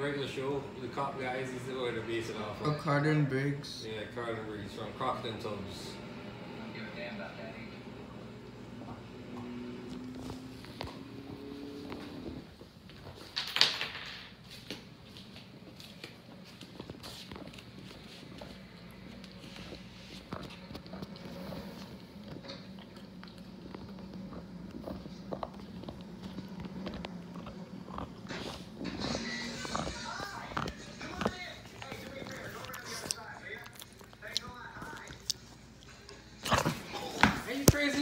regular show, the cop guys, is the way to base it off Oh, of. Carter and Briggs. Yeah, Carter Reese from Crocodile Toes. crazy